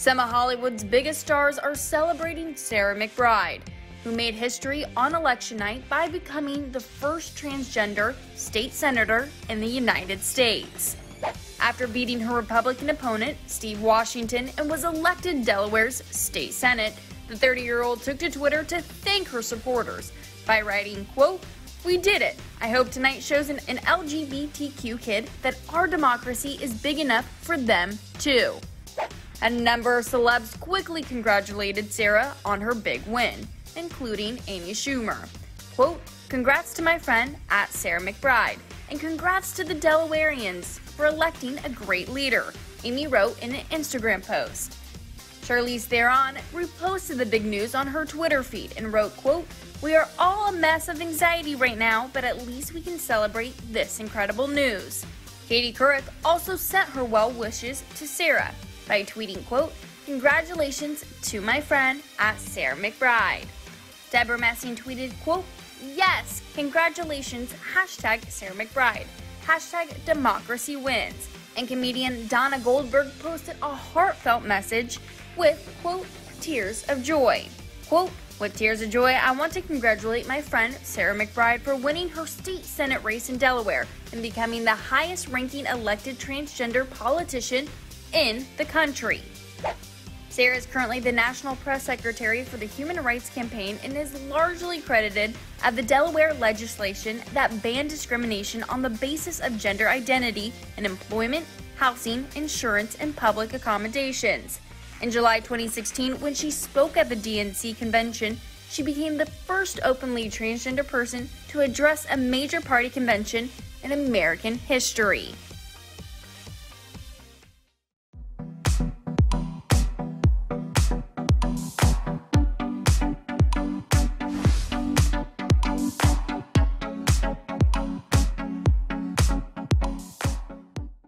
Some of Hollywood's biggest stars are celebrating Sarah McBride, who made history on election night by becoming the first transgender state senator in the United States. After beating her Republican opponent, Steve Washington, and was elected Delaware's state senate, the 30-year-old took to Twitter to thank her supporters by writing, quote, we did it. I hope tonight shows an, an LGBTQ kid that our democracy is big enough for them too. A number of celebs quickly congratulated Sarah on her big win, including Amy Schumer. Quote, Congrats to my friend at Sarah McBride, and congrats to the Delawareans for electing a great leader, Amy wrote in an Instagram post. Charlize Theron reposted the big news on her Twitter feed and wrote, quote, We are all a mess of anxiety right now, but at least we can celebrate this incredible news. Katie Couric also sent her well wishes to Sarah by tweeting, quote, Congratulations to my friend at Sarah McBride. Debra Messing tweeted, quote, Yes, congratulations, hashtag Sarah McBride, hashtag democracy wins. And comedian Dana Goldberg posted a heartfelt message with, quote, tears of joy. Quote, with tears of joy, I want to congratulate my friend Sarah McBride for winning her state Senate race in Delaware and becoming the highest ranking elected transgender politician in the country. Sarah is currently the National Press Secretary for the Human Rights Campaign and is largely credited of the Delaware legislation that banned discrimination on the basis of gender identity in employment, housing, insurance, and public accommodations. In July 2016, when she spoke at the DNC convention, she became the first openly transgender person to address a major party convention in American history.